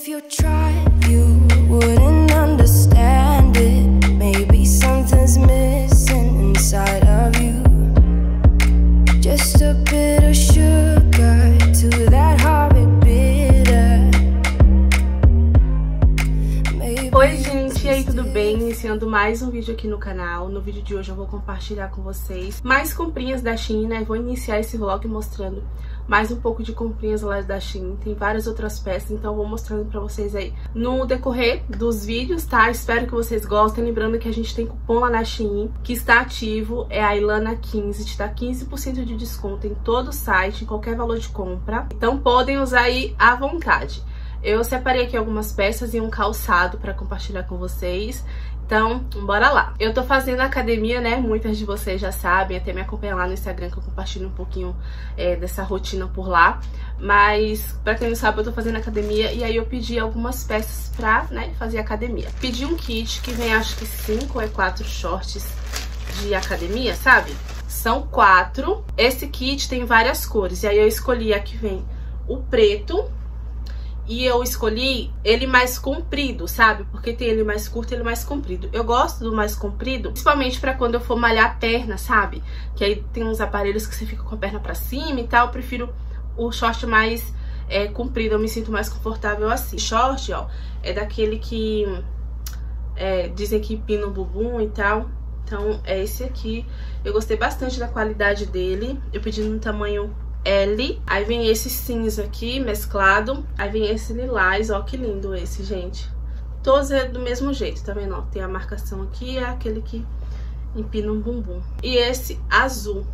if you tried, you wouldn't understand it. Maybe something's missing inside of you. Just a bit of sugar to that heart bitter. Maybe Oi gente, e aí tudo bem? Iniciando mais um vídeo aqui no canal. No vídeo de hoje eu vou compartilhar com vocês mais comprinhas da Shein, né? Vou iniciar esse vlog mostrando mais um pouco de comprinhas lá da Shein. Tem várias outras peças, então eu vou mostrando pra vocês aí no decorrer dos vídeos, tá? Espero que vocês gostem. Lembrando que a gente tem cupom lá na Shein, que está ativo, é a Ilana15, te dá 15% de desconto em todo o site, em qualquer valor de compra. Então podem usar aí à vontade. Eu separei aqui algumas peças e um calçado pra compartilhar com vocês. Então, bora lá. Eu tô fazendo academia, né? Muitas de vocês já sabem, até me acompanham lá no Instagram que eu compartilho um pouquinho é, dessa rotina por lá. Mas, pra quem não sabe, eu tô fazendo academia e aí eu pedi algumas peças pra, né, fazer academia. Pedi um kit que vem, acho que cinco ou é quatro shorts de academia, sabe? São quatro. Esse kit tem várias cores e aí eu escolhi a que vem o preto, e eu escolhi ele mais comprido, sabe? Porque tem ele mais curto e ele mais comprido. Eu gosto do mais comprido, principalmente pra quando eu for malhar a perna, sabe? Que aí tem uns aparelhos que você fica com a perna pra cima e tal. Eu prefiro o short mais é, comprido, eu me sinto mais confortável assim. Short, ó, é daquele que é, dizem que empina o bumbum e tal. Então é esse aqui. Eu gostei bastante da qualidade dele. Eu pedi no tamanho L. Aí vem esse cinza aqui, mesclado. Aí vem esse lilás, ó que lindo esse, gente. Todos é do mesmo jeito, tá vendo? Ó, tem a marcação aqui, é aquele que empina um bumbum. E esse azul.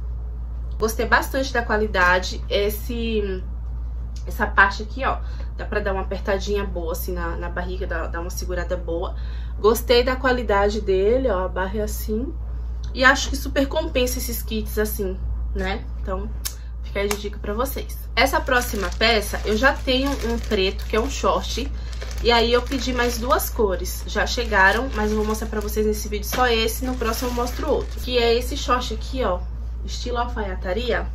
Gostei bastante da qualidade. Esse... Essa parte aqui, ó, dá pra dar uma apertadinha boa, assim, na, na barriga, dar, dar uma segurada boa. Gostei da qualidade dele, ó, a barra é assim. E acho que super compensa esses kits, assim, né? Então, fica aí de dica pra vocês. Essa próxima peça, eu já tenho um preto, que é um short. E aí eu pedi mais duas cores. Já chegaram, mas eu vou mostrar pra vocês nesse vídeo só esse. No próximo eu mostro outro. Que é esse short aqui, ó. Estilo alfaiataria.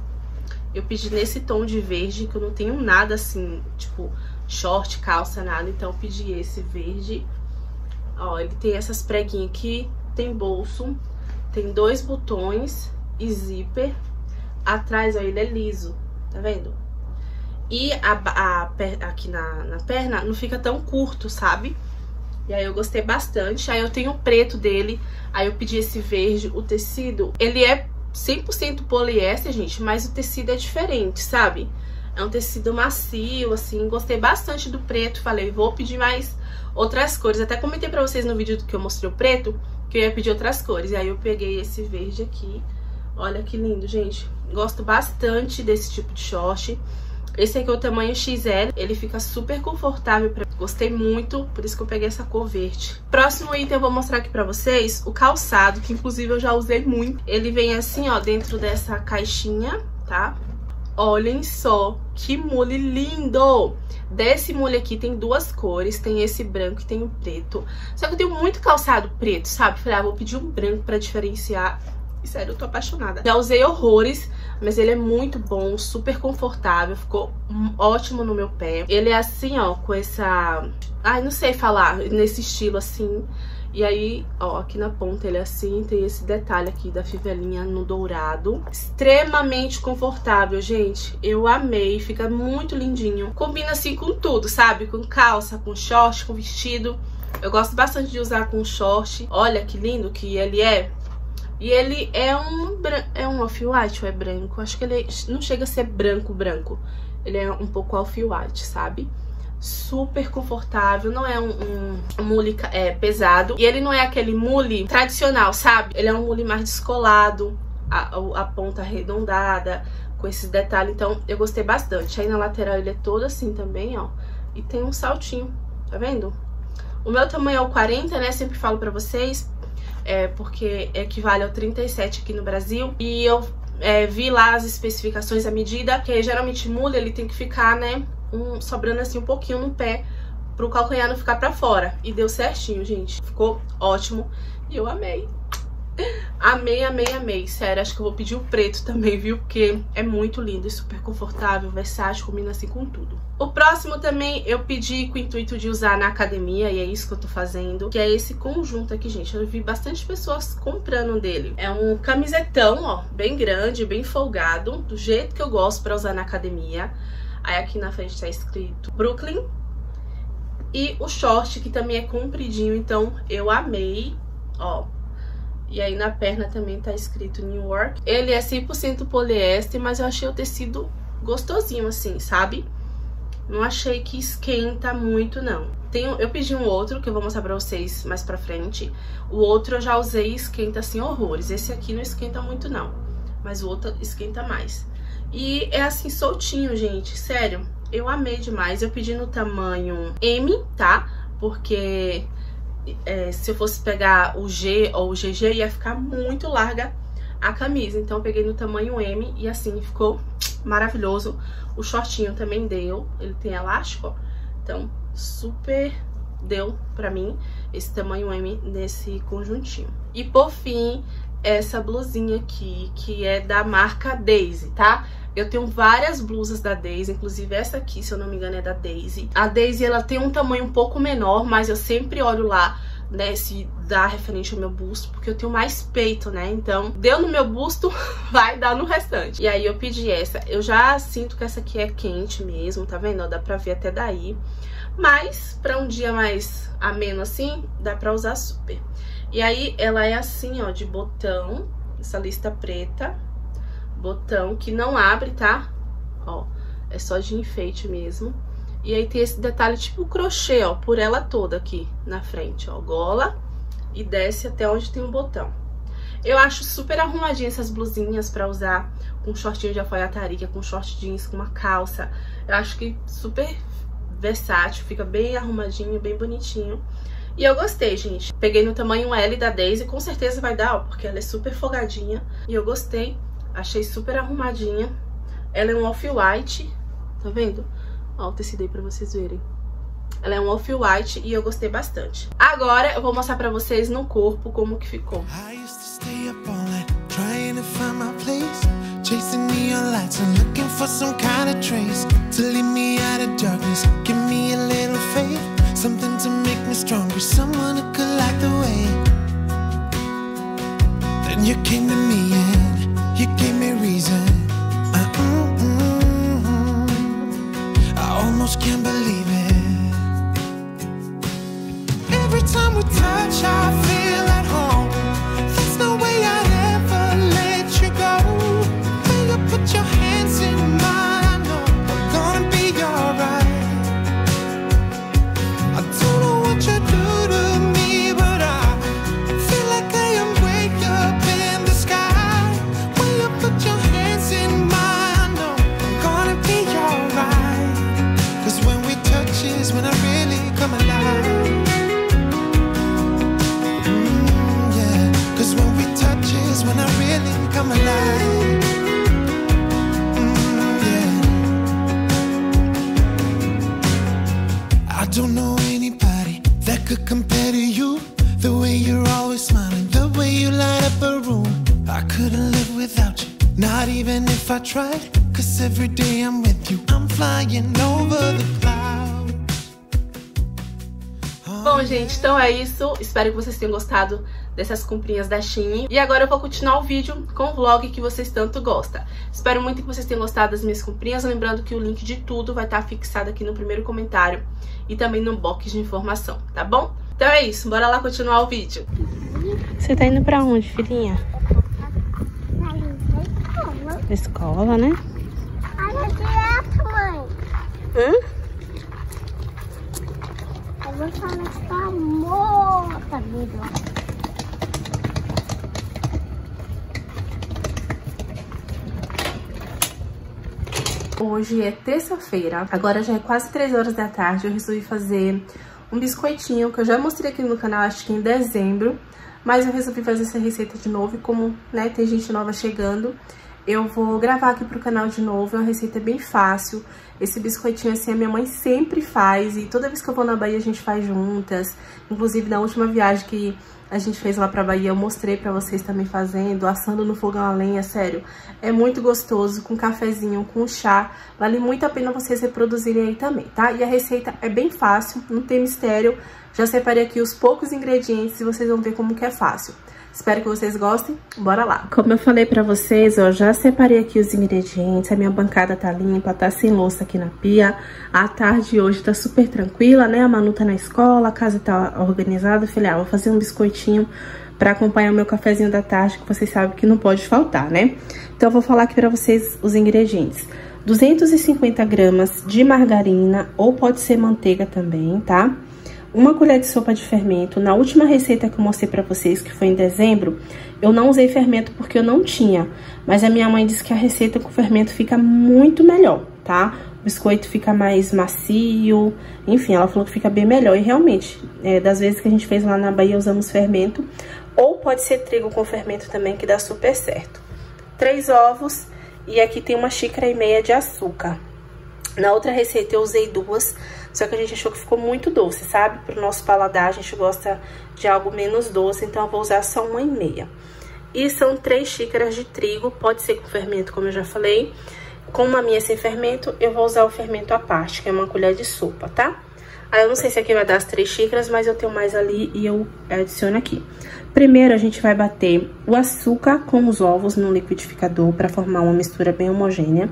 Eu pedi nesse tom de verde, que eu não tenho nada assim, tipo, short, calça, nada. Então eu pedi esse verde. Ó, ele tem essas preguinhas aqui, tem bolso, tem dois botões e zíper. Atrás, ó, ele é liso, tá vendo? E a, a, aqui na, na perna não fica tão curto, sabe? E aí eu gostei bastante. Aí eu tenho o preto dele, aí eu pedi esse verde. O tecido, ele é 100% poliéster, gente, mas o tecido é diferente, sabe? É um tecido macio, assim, gostei bastante do preto. Falei, vou pedir mais outras cores. Até comentei pra vocês no vídeo que eu mostrei o preto, que eu ia pedir outras cores. E aí eu peguei esse verde aqui. Olha que lindo, gente. Gosto bastante desse tipo de short. Esse aqui é o tamanho XL, ele fica super confortável, pra... gostei muito, por isso que eu peguei essa cor verde. Próximo item eu vou mostrar aqui pra vocês o calçado, que inclusive eu já usei muito. Ele vem assim, ó, dentro dessa caixinha, tá? Olhem só que mule lindo! Desse mule aqui tem duas cores, tem esse branco e tem o preto. Só que eu tenho muito calçado preto, sabe? Falei, ah, vou pedir um branco pra diferenciar. E sério, eu tô apaixonada. Já usei horrores, mas ele é muito bom, super confortável, ficou ótimo no meu pé. Ele é assim, ó, com essa... Ai, não sei falar, nesse estilo assim. E aí, ó, aqui na ponta ele é assim, tem esse detalhe aqui da fivelinha no dourado. Extremamente confortável, gente. Eu amei, fica muito lindinho. Combina assim com tudo, sabe? Com calça, com short, com vestido. Eu gosto bastante de usar com short. Olha que lindo que ele é. E ele é um é um off-white ou é branco? Acho que ele não chega a ser branco, branco. Ele é um pouco off-white, sabe? Super confortável, não é um, um, um mule é, pesado. E ele não é aquele mule tradicional, sabe? Ele é um mule mais descolado, a, a ponta arredondada, com esses detalhes. Então, eu gostei bastante. Aí na lateral ele é todo assim também, ó. E tem um saltinho, tá vendo? O meu tamanho é o 40, né? Sempre falo pra vocês é, porque equivale ao 37 aqui no Brasil. E eu é, vi lá as especificações à medida, que geralmente mule ele tem que ficar, né, um, sobrando assim um pouquinho no pé, pro calcanhar não ficar pra fora. E deu certinho, gente. Ficou ótimo e eu amei. Amei, amei, amei. Sério, acho que eu vou pedir o preto também, viu? Porque é muito lindo e super confortável, versátil, combina assim com tudo. O próximo também eu pedi com o intuito de usar na academia, e é isso que eu tô fazendo, que é esse conjunto aqui, gente. Eu vi bastante pessoas comprando dele. É um camisetão, ó, bem grande, bem folgado, do jeito que eu gosto pra usar na academia. Aí aqui na frente tá escrito Brooklyn. E o short, que também é compridinho, então eu amei, ó. E aí na perna também tá escrito New York. Ele é 100% poliéster, mas eu achei o tecido gostosinho assim, sabe? Não achei que esquenta muito, não. Tenho, eu pedi um outro, que eu vou mostrar pra vocês mais pra frente. O outro eu já usei e esquenta assim horrores. Esse aqui não esquenta muito, não. Mas o outro esquenta mais. E é assim, soltinho, gente. Sério, eu amei demais. Eu pedi no tamanho M, tá? Porque é, se eu fosse pegar o G ou o GG, ia ficar muito larga a camisa. Então eu peguei no tamanho M e assim ficou maravilhoso. O shortinho também deu, ele tem elástico, ó. Então super deu pra mim esse tamanho M nesse conjuntinho. E por fim, essa blusinha aqui, que é da marca Daisy, tá? Eu tenho várias blusas da Daisy, inclusive essa aqui, se eu não me engano, é da Daisy. A Daisy, ela tem um tamanho um pouco menor, mas eu sempre olho lá, né, se dá referente ao meu busto, porque eu tenho mais peito, né? Então, deu no meu busto, vai dar no restante. E aí eu pedi essa. Eu já sinto que essa aqui é quente mesmo, tá vendo? Dá pra ver até daí. Mas, pra um dia mais ameno assim, dá pra usar super. E aí, ela é assim, ó, de botão, essa lista preta botão que não abre, tá? Ó, é só de enfeite mesmo. E aí tem esse detalhe tipo crochê, ó, por ela toda aqui na frente, ó, gola e desce até onde tem um botão. Eu acho super arrumadinha essas blusinhas pra usar com shortinho de alfaiataria, com short jeans, com uma calça. Eu acho que super versátil, fica bem arrumadinho, bem bonitinho. E eu gostei, gente. Peguei no tamanho L da Daisy, com certeza vai dar, ó, porque ela é super folgadinha. E eu gostei. Achei super arrumadinha. Ela é um off-white, tá vendo? Ó o tecido aí pra vocês verem. Ela é um off-white e eu gostei bastante. Agora eu vou mostrar pra vocês no corpo como que ficou. Me Bom, gente, então é isso. Espero que vocês tenham gostado dessas comprinhas da Shein. E agora eu vou continuar o vídeo com o vlog que vocês tanto gostam. Espero muito que vocês tenham gostado das minhas comprinhas. Lembrando que o link de tudo vai estar fixado aqui no primeiro comentário e também no box de informação, tá bom? Então é isso, bora lá continuar o vídeo. Você tá indo pra onde, filhinha? escola, né? Hã? Eu vou falar tá morta, vida. Hoje é terça-feira, agora já é quase 3 horas da tarde, eu resolvi fazer um biscoitinho que eu já mostrei aqui no canal, acho que em dezembro, mas eu resolvi fazer essa receita de novo e como, né, tem gente nova chegando, eu vou gravar aqui pro canal de novo, é uma receita bem fácil. Esse biscoitinho assim a minha mãe sempre faz e toda vez que eu vou na Bahia a gente faz juntas. Inclusive na última viagem que a gente fez lá pra Bahia, eu mostrei pra vocês também fazendo, assando no fogão a lenha, sério. É muito gostoso, com cafezinho, com chá. Vale muito a pena vocês reproduzirem aí também, tá? E a receita é bem fácil, não tem mistério. Já separei aqui os poucos ingredientes e vocês vão ver como que é fácil. Espero que vocês gostem. Bora lá. Como eu falei pra vocês, ó, já separei aqui os ingredientes. A minha bancada tá limpa, tá sem louça aqui na pia. A tarde hoje tá super tranquila, né? A Manu tá na escola, a casa tá organizada. Eu falei, ah, vou fazer um biscoitinho pra acompanhar o meu cafezinho da tarde, que vocês sabem que não pode faltar, né? Então eu vou falar aqui pra vocês os ingredientes. 250 gramas de margarina, ou pode ser manteiga também, tá? Uma colher de sopa de fermento. Na última receita que eu mostrei pra vocês, que foi em dezembro, eu não usei fermento porque eu não tinha. Mas a minha mãe disse que a receita com fermento fica muito melhor, tá? O biscoito fica mais macio, enfim, ela falou que fica bem melhor. E realmente, é, das vezes que a gente fez lá na Bahia, usamos fermento. Ou pode ser trigo com fermento também, que dá super certo. Três ovos e aqui tem uma xícara e meia de açúcar. Na outra receita eu usei duas, só que a gente achou que ficou muito doce, sabe? Pro nosso paladar, a gente gosta de algo menos doce, então eu vou usar só uma e meia. E são três xícaras de trigo, pode ser com fermento, como eu já falei. Como a minha é sem fermento, eu vou usar o fermento à parte, que é uma colher de sopa, tá? Aí eu não sei se aqui vai dar as três xícaras, mas eu tenho mais ali e eu adiciono aqui. Primeiro, a gente vai bater o açúcar com os ovos no liquidificador para formar uma mistura bem homogênea.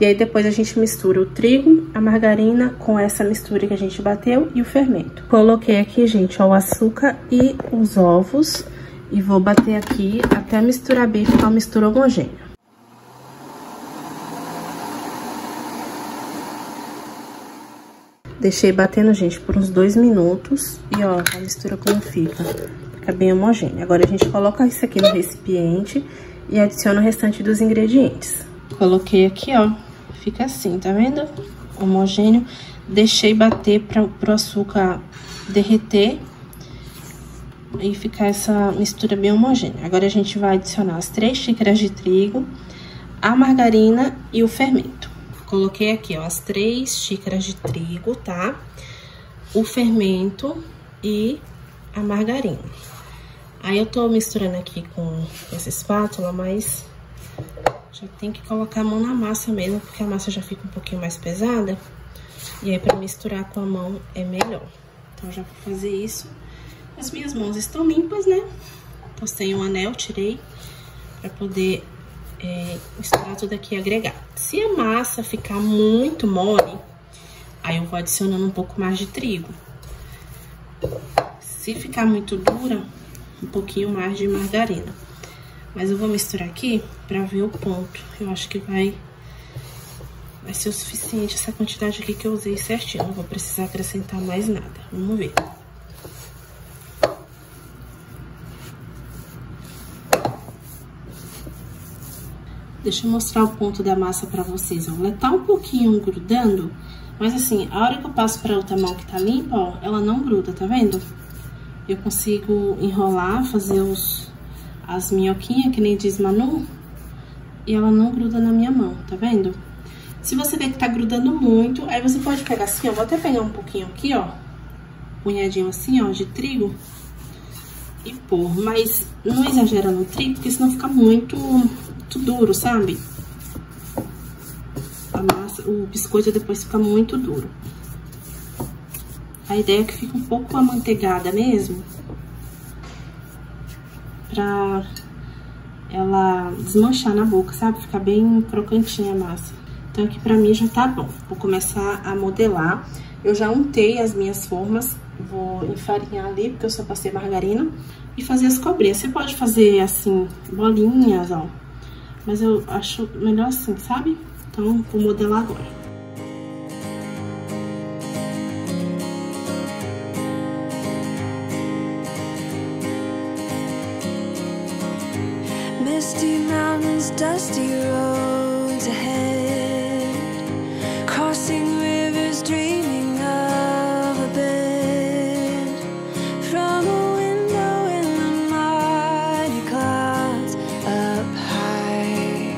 E aí depois a gente mistura o trigo, a margarina com essa mistura que a gente bateu e o fermento. Coloquei aqui, gente, ó, o açúcar e os ovos e vou bater aqui até misturar bem, ficar uma mistura homogênea. Deixei batendo, gente, por uns dois minutos e, ó, a mistura como fica. Fica bem homogênea. Agora a gente coloca isso aqui no recipiente e adiciona o restante dos ingredientes. Coloquei aqui, ó, fica assim, tá vendo? Homogêneo. Deixei bater para o açúcar derreter e ficar essa mistura bem homogênea. Agora a gente vai adicionar as três xícaras de trigo, a margarina e o fermento. Coloquei aqui, ó, as três xícaras de trigo, tá? O fermento e a margarina. Aí eu tô misturando aqui com essa espátula, mas já tem que colocar a mão na massa mesmo, porque a massa já fica um pouquinho mais pesada. E aí, pra misturar com a mão é melhor. Então, já vou fazer isso. As minhas mãos estão limpas, né? Postei um anel, tirei, pra poder é, misturar tudo aqui e agregar. Se a massa ficar muito mole, aí eu vou adicionando um pouco mais de trigo. Se ficar muito dura, um pouquinho mais de margarina. Mas eu vou misturar aqui pra ver o ponto. Eu acho que vai, vai ser o suficiente essa quantidade aqui que eu usei certinho. Não vou precisar acrescentar mais nada. Vamos ver. Deixa eu mostrar o ponto da massa pra vocês. Ela tá um pouquinho grudando, mas assim, a hora que eu passo pra outra mão que tá limpa, ó, ela não gruda, tá vendo? Eu consigo enrolar, fazer os, as minhoquinhas, que nem diz Manu, e ela não gruda na minha mão, tá vendo? Se você vê que tá grudando muito, aí você pode pegar assim, ó, vou até pegar um pouquinho aqui, ó, punhadinho assim, ó, de trigo, e pôr, mas não exagera no trigo, porque senão fica muito, muito duro, sabe? A massa, o biscoito depois fica muito duro. A ideia é que fica um pouco amanteigada mesmo, pra ela desmanchar na boca, sabe? Ficar bem crocantinha a massa. Então, aqui pra mim já tá bom. Vou começar a modelar. Eu já untei as minhas formas. Vou enfarinhar ali, porque eu só passei margarina. E fazer as cobrinhas. Você pode fazer, assim, bolinhas, ó. Mas eu acho melhor assim, sabe? Então, vou modelar agora. misty mountains, dusty roads ahead, crossing rivers, dreaming of a bed. From a window in the mighty clouds up high.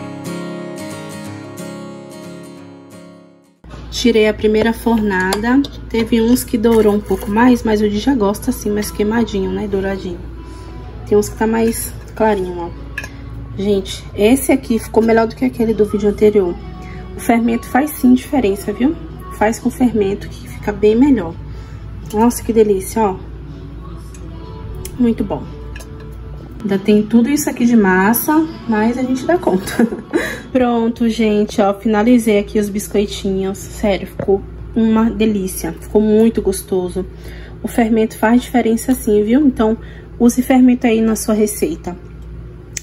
Tirei a primeira fornada, teve uns que dourou um pouco mais, mas o de já gosta assim, mais queimadinho, né, douradinho. Tem uns que tá mais clarinho, ó. Gente, esse aqui ficou melhor do que aquele do vídeo anterior. O fermento faz sim diferença, viu? Faz com fermento que fica bem melhor. Nossa, que delícia, ó. Muito bom. Ainda tem tudo isso aqui de massa, mas a gente dá conta. Pronto, gente, ó, finalizei aqui os biscoitinhos. Sério, ficou uma delícia. Ficou muito gostoso. O fermento faz diferença sim, viu? Então, use fermento aí na sua receita.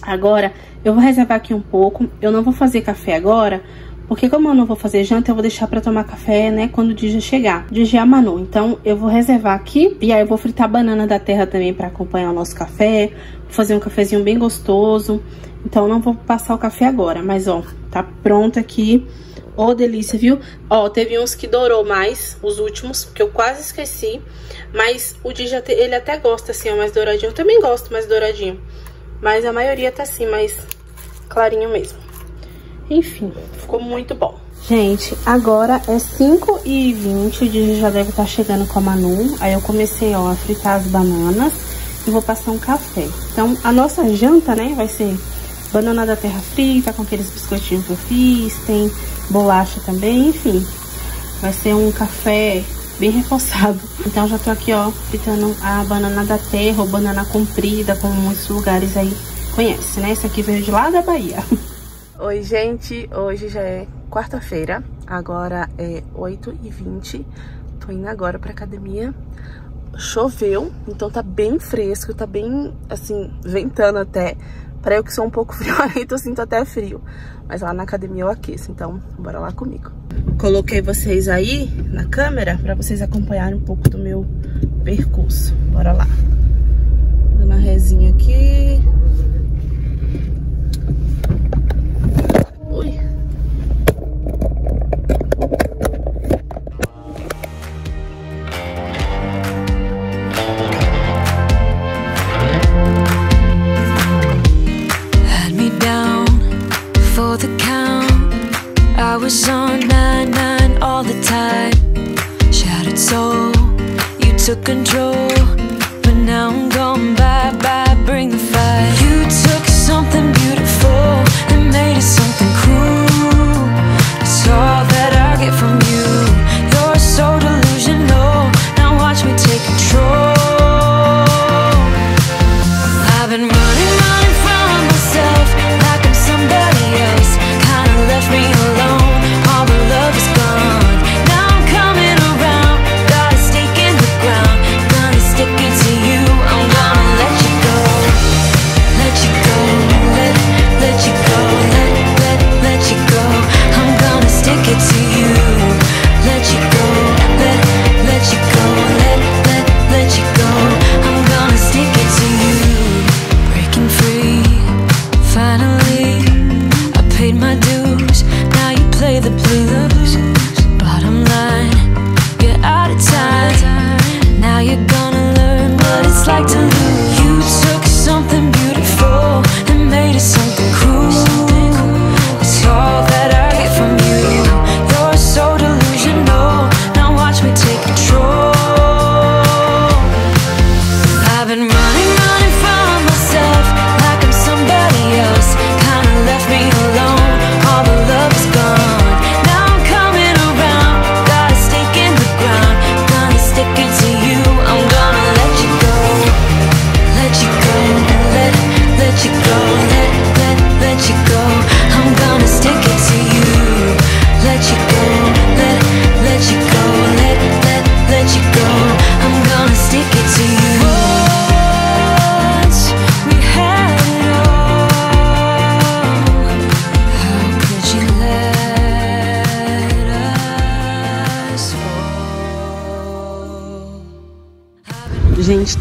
Agora, eu vou reservar aqui um pouco. Eu não vou fazer café agora, porque como eu não vou fazer janta, eu vou deixar pra tomar café, né, quando o dia chegar. O dia amanhã. Então, eu vou reservar aqui. E aí, eu vou fritar banana da terra também pra acompanhar o nosso café. Vou fazer um cafezinho bem gostoso. Então, não vou passar o café agora. Mas, ó, tá pronto aqui. Ô, oh, delícia, viu? Ó, teve uns que dourou mais, os últimos, que eu quase esqueci. Mas o Dija, ele até gosta, assim, ó, mais douradinho. Eu também gosto mais douradinho. Mas a maioria tá assim, mais clarinho mesmo. Enfim, ficou muito bom. Gente, agora é 5h20, o dia já deve estar tá chegando com a Manu. Aí eu comecei, ó, a fritar as bananas e vou passar um café. Então, a nossa janta, né, vai ser banana da terra frita com aqueles biscoitinhos que eu fiz, tem bolacha também, enfim. Vai ser um café bem reforçado. Então já tô aqui, ó, fritando a banana da terra ou banana comprida, como muitos lugares aí conhecem, né? Esse aqui veio de lá da Bahia. Oi, gente. Hoje já é quarta-feira. Agora é 8h20. Tô indo agora pra academia. Choveu, então tá bem fresco, tá bem, assim, ventando até. Pra eu que sou um pouco friorenta, eu sinto até frio. Mas lá na academia eu aqueço, então bora lá comigo. Coloquei vocês aí na câmera pra vocês acompanharem um pouco do meu percurso. Bora lá.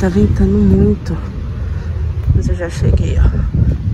Tá ventando muito. Mas eu já cheguei, ó.